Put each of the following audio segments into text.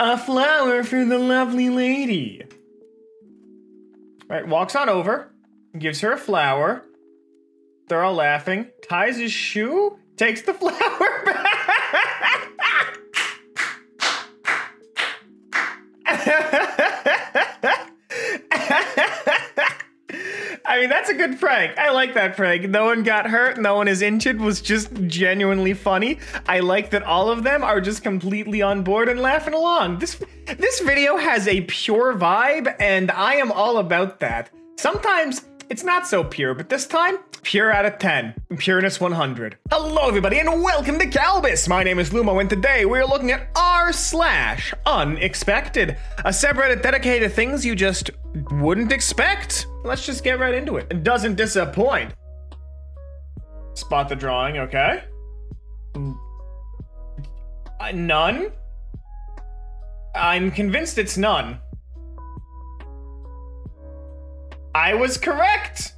A flower for the lovely lady. Right, walks on over, gives her a flower. They're all laughing. Ties his shoe, takes the flower back. I mean, that's a good prank. I like that prank. No one got hurt, no one is injured, was just genuinely funny. I like that all of them are just completely on board and laughing along. This this video has a pure vibe, and I am all about that. Sometimes it's not so pure, but this time, pure out of 10. Pureness 100. Hello, everybody, and welcome to Kalbus. My name is Lumo, and today we're looking at r slash unexpected, a subreddit dedicated to things you just wouldn't expect. Let's just get right into it. It doesn't disappoint. Spot the drawing, okay? Uh, none? I'm convinced it's none. I was correct.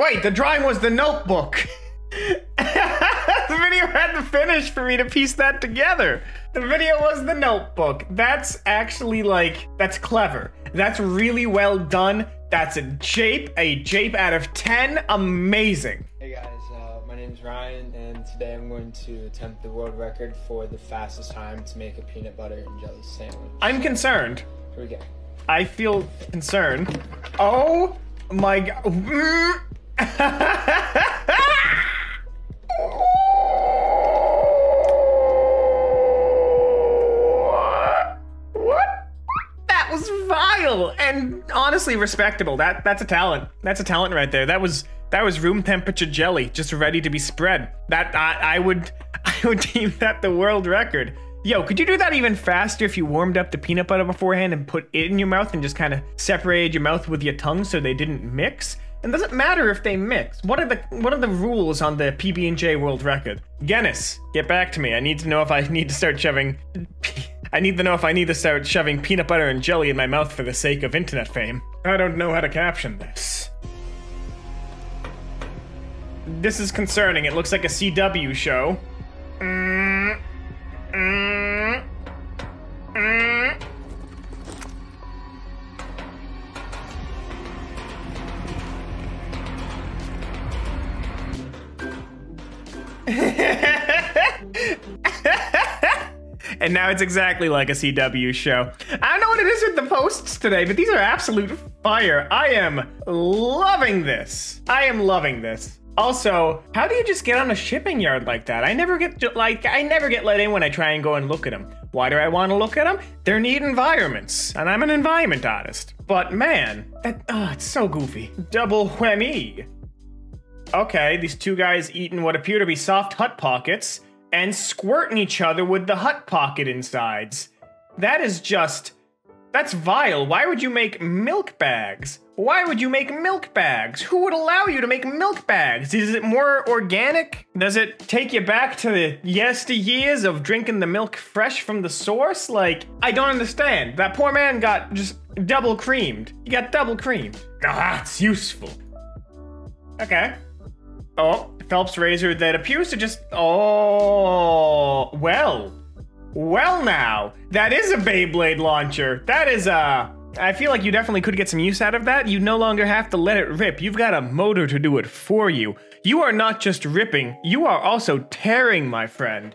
Wait, the drawing was the notebook. the video had to finish for me to piece that together. The video was the notebook. That's actually like, that's clever. That's really well done. That's a jape, a jape out of 10. Amazing. Hey guys, uh, my name is Ryan, and today I'm going to attempt the world record for the fastest time to make a peanut butter and jelly sandwich. I'm concerned. Here we go. I feel concerned. Oh my god. honestly respectable. That that's a talent. That's a talent right there. That was that was room temperature jelly, just ready to be spread. That I, I would I would deem that the world record. Yo, could you do that even faster if you warmed up the peanut butter beforehand and put it in your mouth and just kind of separated your mouth with your tongue so they didn't mix? It doesn't matter if they mix. What are the what are the rules on the PB and J world record? Guinness, get back to me. I need to know if I need to start shoving. I need to know if I need to start shoving peanut butter and jelly in my mouth for the sake of internet fame. I don't know how to caption this. This is concerning. It looks like a CW show. Mm. and now it's exactly like a CW show. I don't know what it is with the posts today, but these are absolute fire. I am loving this. I am loving this. Also, how do you just get on a shipping yard like that? I never get like I never get let in when I try and go and look at them. Why do I want to look at them? They're neat environments, and I'm an environment artist. But man, that oh, it's so goofy. Double whammy. Okay, these two guys eating what appear to be soft Hot Pockets and squirting each other with the Hot Pocket insides. That is just that's vile. Why would you make milk bags? Why would you make milk bags? Who would allow you to make milk bags? Is it more organic? Does it take you back to the yesteryears of drinking the milk fresh from the source? Like, I don't understand. That poor man got just double creamed. He got double creamed. Ah, it's useful. Okay. Oh, Phelps razor that appears to just. Oh, well. Well, now, that is a Beyblade launcher. That is a. I feel like you definitely could get some use out of that. You no longer have to let it rip. You've got a motor to do it for you. You are not just ripping, you are also tearing, my friend.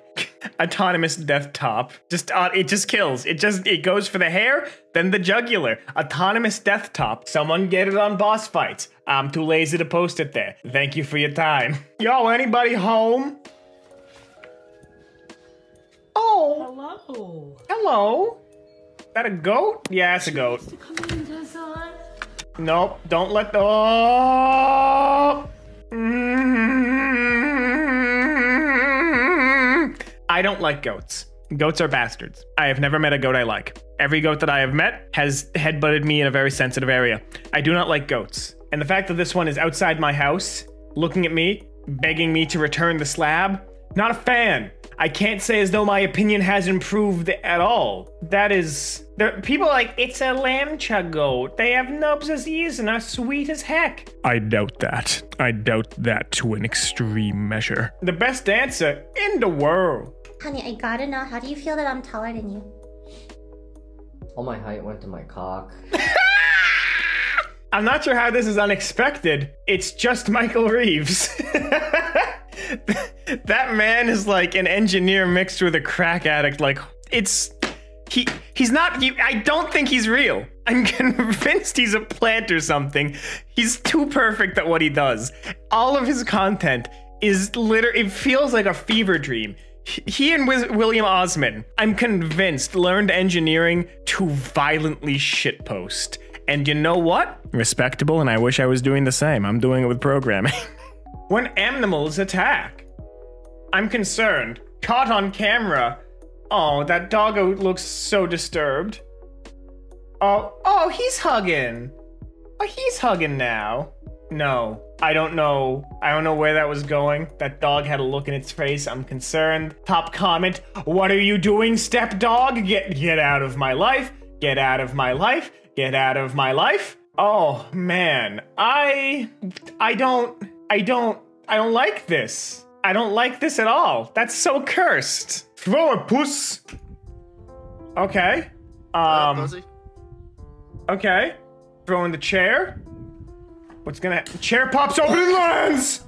Autonomous death top. Just uh, it just kills. It just it goes for the hair, then the jugular. Autonomous death top. Someone get it on boss fights. I'm too lazy to post it there. Thank you for your time. Yo, anybody home? Oh. Hello. Hello. That a goat? Yeah, it's a goat. To come in, Dazan. Nope, don't let the. Oh! I don't like goats. Goats are bastards. I have never met a goat I like. Every goat that I have met has headbutted me in a very sensitive area. I do not like goats. And the fact that this one is outside my house, looking at me, begging me to return the slab, not a fan. I can't say as though my opinion has improved at all. That is, there, people are like it's a lamb goat. They have nubs as ears and are sweet as heck. I doubt that. I doubt that to an extreme measure. The best dancer in the world. Honey, I gotta know, how do you feel that I'm taller than you? All my height went to my cock. I'm not sure how this is unexpected. It's just Michael Reeves. that man is like an engineer mixed with a crack addict. Like it's he he's not he, I don't think he's real. I'm convinced he's a plant or something. He's too perfect at what he does. All of his content is literally it feels like a fever dream. He and William Osman, I'm convinced, learned engineering to violently shitpost. And you know what? Respectable, and I wish I was doing the same. I'm doing it with programming. when animals attack, I'm concerned. Caught on camera. Oh, that doggo looks so disturbed. Oh, oh, he's hugging. Oh, he's hugging now. No, I don't know. I don't know where that was going. That dog had a look in its face. I'm concerned. Top comment. What are you doing, step dog? Get get out of my life. Get out of my life. Get out of my life. Oh man, I I don't I don't I don't like this. I don't like this at all. That's so cursed. Throw a puss. Okay. Um. Okay. Throwing the chair. What's gonna chair pops open and lands?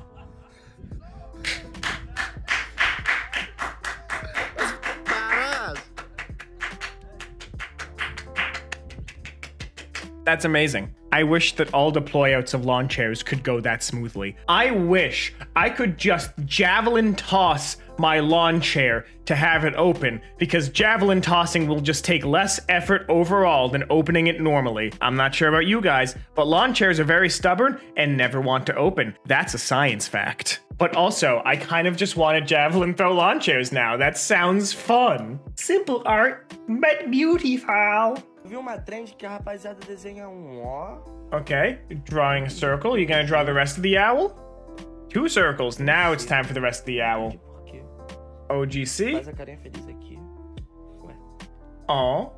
That's amazing. I wish that all deployouts of lawn chairs could go that smoothly. I wish I could just javelin toss my lawn chair to have it open because javelin tossing will just take less effort overall than opening it normally. I'm not sure about you guys, but lawn chairs are very stubborn and never want to open. That's a science fact. But also, I kind of just want to javelin throw lawn chairs now. That sounds fun. Simple art, but beautiful. Vi uma trend que a rapaziada desenha um ó. Okay, drawing a circle. You're gonna draw the rest of the owl? Two circles. Now it's time for the rest of the owl. OGC. Faz a carinha feliz aqui. Ué. Oh.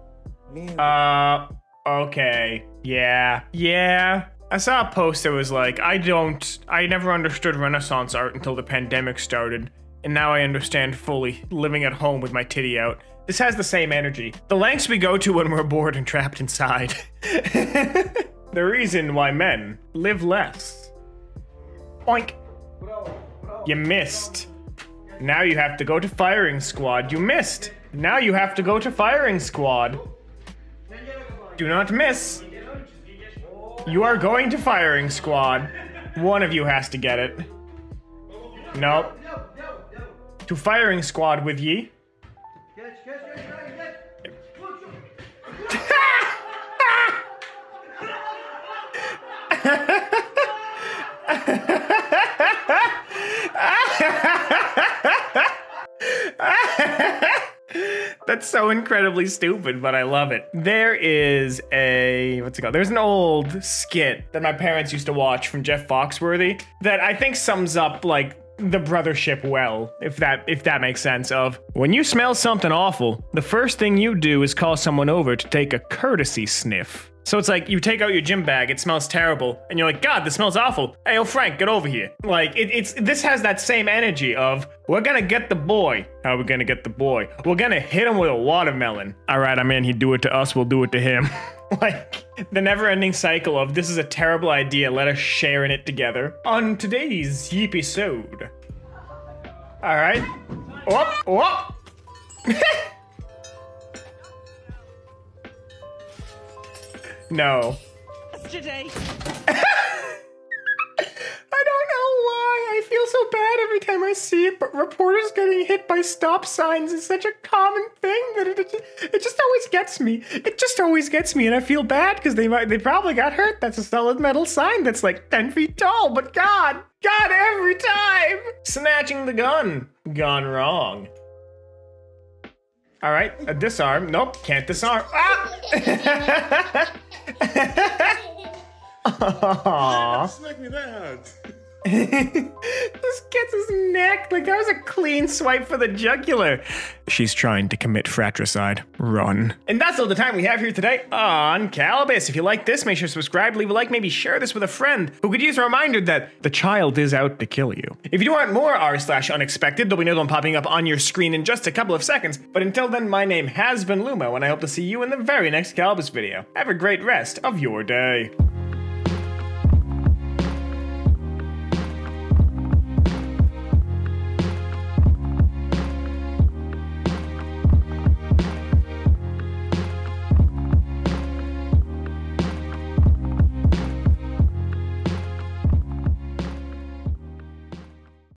Uh. Okay. Yeah. Yeah. I saw a post that was like, I don't. I never understood Renaissance art until the pandemic started, and now I understand fully living at home with my titty out. This has the same energy. The lengths we go to when we're bored and trapped inside. the reason why men live less. Oink. You missed. Now you have to go to firing squad. You missed. Now you have to go to firing squad. Do not miss. You are going to firing squad. One of you has to get it. Nope. To firing squad with ye. That's so incredibly stupid, but I love it. There is a what's it called? There's an old skit that my parents used to watch from Jeff Foxworthy that I think sums up like the brothership well, if that if that makes sense. Of when you smell something awful, the first thing you do is call someone over to take a courtesy sniff. So it's like you take out your gym bag, it smells terrible, and you're like, God, this smells awful. Hey, oh Frank, get over here. Like it, it's this has that same energy of we're gonna get the boy. How are we gonna get the boy? We're gonna hit him with a watermelon. All right, I mean, he'd do it to us, we'll do it to him. like the never-ending cycle of this is a terrible idea. Let us share in it together. On today's episode. All right. Whoop, whoop. No. Yesterday. time I see it, but reporters getting hit by stop signs is such a common thing that it, it, it just always gets me. It just always gets me, and I feel bad because they might they probably got hurt. That's a solid metal sign that's like 10 feet tall, but God, God, every time! Snatching the gun. Gone wrong. All right, a disarm. Nope, can't disarm. Ah! Aww. Smack me that Just gets his neck. Like that was a clean swipe for the jugular. She's trying to commit fratricide. Run. And that's all the time we have here today on Calibus. If you like this, make sure to subscribe, leave a like, maybe share this with a friend who could use a reminder that the child is out to kill you. If you do want more r slash unexpected, there'll be another one popping up on your screen in just a couple of seconds. But until then, my name has been Lumo, and I hope to see you in the very next Calibus video. Have a great rest of your day.